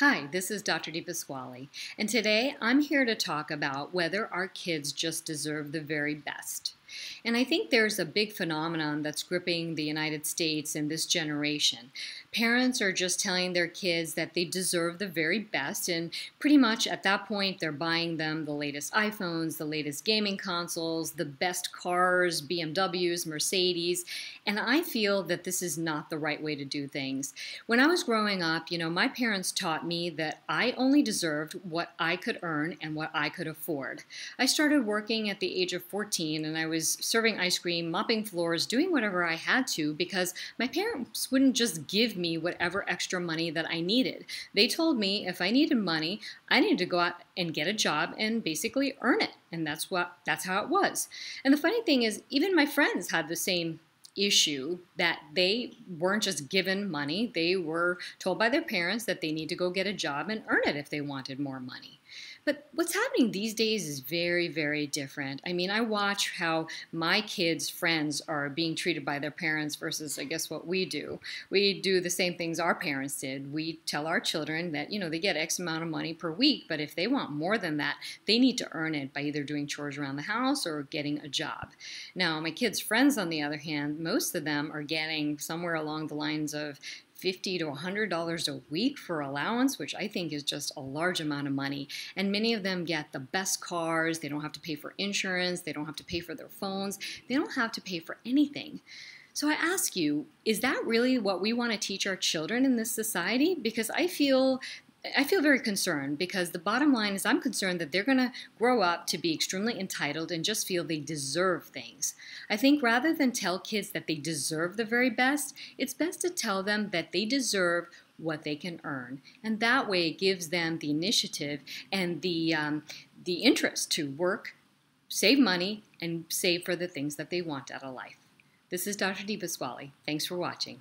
Hi, this is Dr. DePasquale, and today I'm here to talk about whether our kids just deserve the very best. And I think there's a big phenomenon that's gripping the United States in this generation. Parents are just telling their kids that they deserve the very best, and pretty much at that point, they're buying them the latest iPhones, the latest gaming consoles, the best cars, BMWs, Mercedes. And I feel that this is not the right way to do things. When I was growing up, you know, my parents taught me that I only deserved what I could earn and what I could afford. I started working at the age of 14 and I was was serving ice cream, mopping floors, doing whatever I had to because my parents wouldn't just give me whatever extra money that I needed. They told me if I needed money, I needed to go out and get a job and basically earn it. And that's what that's how it was. And the funny thing is even my friends had the same issue that they weren't just given money, they were told by their parents that they need to go get a job and earn it if they wanted more money. But what's happening these days is very, very different. I mean, I watch how my kids' friends are being treated by their parents versus, I guess, what we do. We do the same things our parents did. We tell our children that, you know, they get X amount of money per week, but if they want more than that, they need to earn it by either doing chores around the house or getting a job. Now, my kids' friends, on the other hand, most of them are getting somewhere along the lines of 50 to $100 a week for allowance, which I think is just a large amount of money. And many of them get the best cars. They don't have to pay for insurance. They don't have to pay for their phones. They don't have to pay for anything. So I ask you, is that really what we want to teach our children in this society? Because I feel I feel very concerned because the bottom line is I'm concerned that they're going to grow up to be extremely entitled and just feel they deserve things. I think rather than tell kids that they deserve the very best, it's best to tell them that they deserve what they can earn. And that way it gives them the initiative and the, um, the interest to work, save money, and save for the things that they want out of life. This is Dr. DePasquale. Thanks for watching.